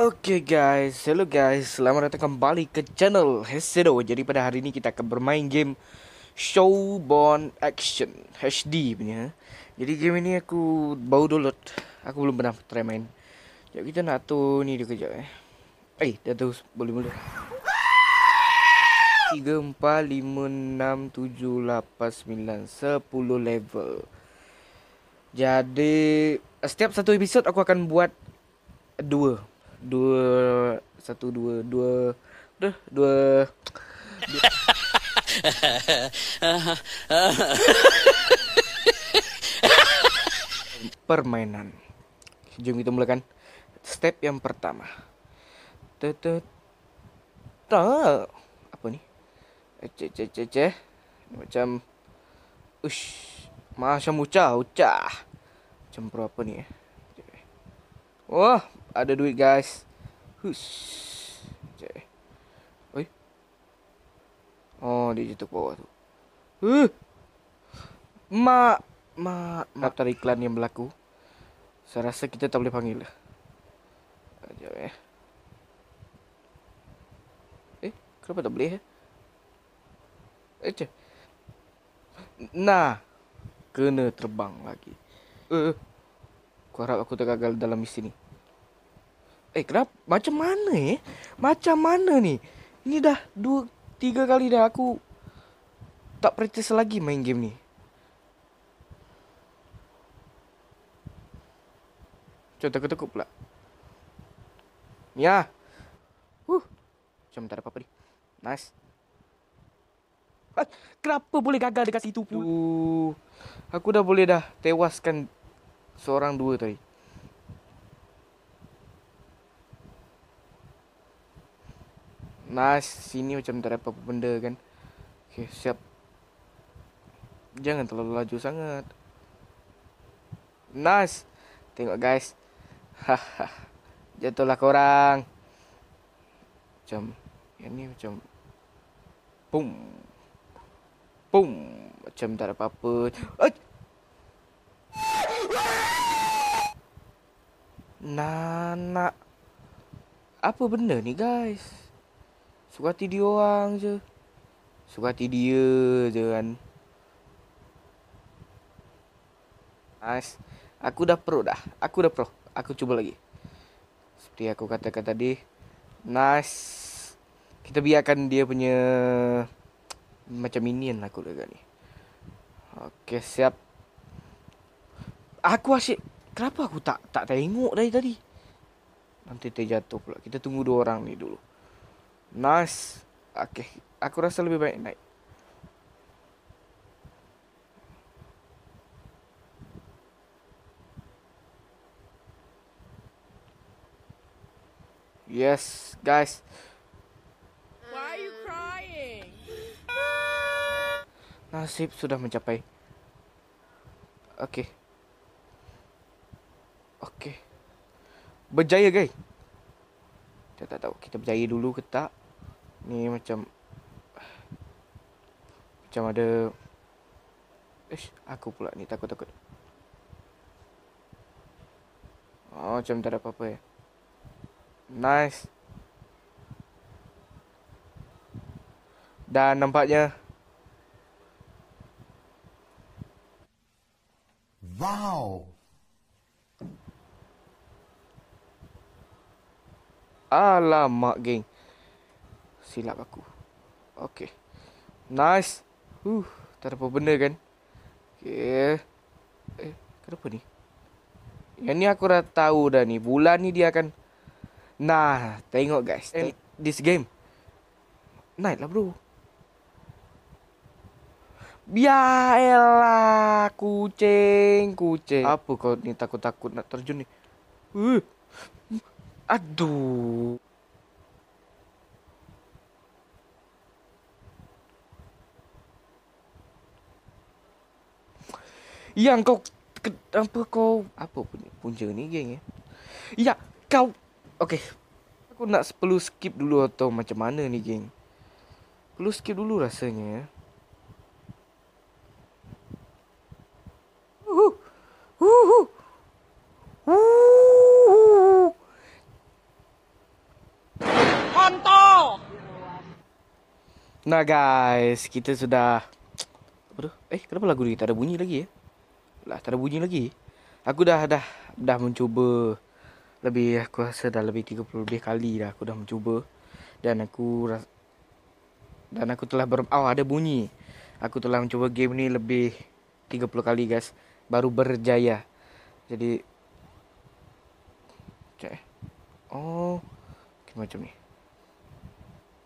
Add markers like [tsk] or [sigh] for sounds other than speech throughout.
Okay guys, hello guys, selamat datang kembali ke channel Hesedo Jadi pada hari ini kita akan bermain game Showborn Action. HD punya. Jadi game ini aku baru download. Aku belum pernah try main. Sekejap kita nak atur ni dia kejap eh. Eh, dah tahu boleh mula. 3, 4, 5, 6, 7, 8, 9, 10 level. Jadi Setiap satu episod aku akan buat Dua dua satu dua dua dua dua, dua. permainan. Jom kita mulakan step yang pertama. Tetet tak apa ni? Cek cek cek macam ush macam ucah ucah. Macam apa ni eh? Wah, ada duit guys. Hush. Oi. Oh, dia jatuh ke bawah tu. Huh. Mak, mak, mak tarik iklan yang berlaku. Saya rasa kita tak boleh panggil lah. Sekejap eh. Eh, kenapa tak boleh eh? Eh, cek. Nah, kena terbang lagi. Eh, uh, aku harap aku tak gagal dalam misi ni. Eh kenapa? Macam mana eh? Macam mana ni? Ini dah dua, tiga kali dah aku tak praktis lagi main game ni. Macam takut-takut pula. Ya. Huh. Macam tak ada apa-apa ni. Nice. Kenapa boleh gagal dekat situ pun? Aku dah boleh dah tewaskan seorang dua tadi. Nice Sini macam tak ada apa-apa benda kan. Okay siap. Jangan terlalu laju sangat. Nice Tengok guys. [laughs] Jatuhlah korang Macam Yang ni macam Boom Boom Macam tak ada apa-apa. Eh! Nana Apa benda ni guys Suka hati dia orang je. Suka hati dia je kan. Nice. Aku dah pro dah. Aku dah pro. Aku cuba lagi. Seperti aku katakan tadi. Nice. Kita biarkan dia punya macam minion lah aku dekat ni. Okey, siap. Aku asyik. Kenapa aku tak tak tengok dari tadi? Nanti terjatuh pula. Kita tunggu dua orang ni dulu. Nice. Okay. Aku rasa lebih baik naik. Yes, guys. Why are you crying? Nasib sudah mencapai. Okay. Okay. Berjaya, guys. Kita tak tahu. Kita berjaya dulu ke tak. Ni macam Macam ada Ish, aku pula ni takut-takut. Oh, macam tak ada apa-apa ya. Nice. Dan nampaknya Wow. Alamak geng silap aku. Okay. Nice. Uh, tak ada apa benda kan? Okay. Eh, kenapa ni? Yang ni aku dah tahu dah ni. Bulan ni dia akan... Nah, tengok guys. And this game. Night lah bro. Biarlah kucing, kucing. Apa kau ni takut-takut nak terjun ni? Uh. Aduh. Yang kau apa kau apa pun punca ni geng eh. Ya, kau okey. Aku nak perlu skip dulu atau macam mana ni geng. Perlu skip dulu rasanya. Uh. Uh. Uh. kontol. Nah guys, kita sudah [tsk] apa tu? Eh, kenapa lagu ni tak ada bunyi lagi ya? Lah, tak ada bunyi lagi. Aku dah dah dah mencuba lebih aku rasa dah lebih 30 lebih kali dah aku dah mencuba dan aku dan aku telah ber oh ada bunyi. Aku telah mencuba game ni lebih 30 kali guys baru berjaya. Jadi Cek. Oh, okay, macam ni.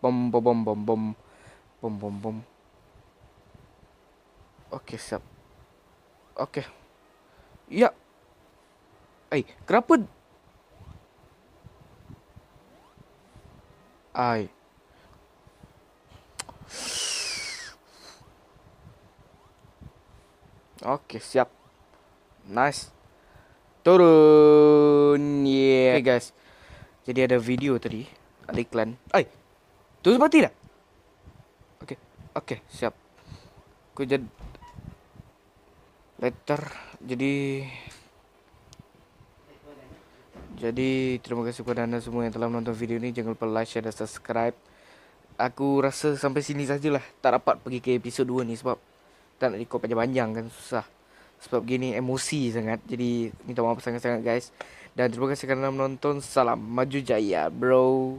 Bom bom bom bom bom bom bom bom. Okey, siap. Okey. Ya. Eh, kenapa? Ai. Okey, siap. Nice. Turun. Yeah. Okay guys. Jadi ada video tadi. Ada iklan. Ai. Tu mati dah. Okey. Okey, siap. Aku jadi later. Jadi jadi terima kasih kepada anda semua yang telah menonton video ini. Jangan lupa like, share dan subscribe. Aku rasa sampai sini sajalah. Tak dapat pergi ke episod 2 ni sebab tak nak record panjang-panjang kan susah. Sebab gini emosi sangat. Jadi minta maaf sangat-sangat guys. Dan terima kasih kerana menonton. Salam maju jaya bro.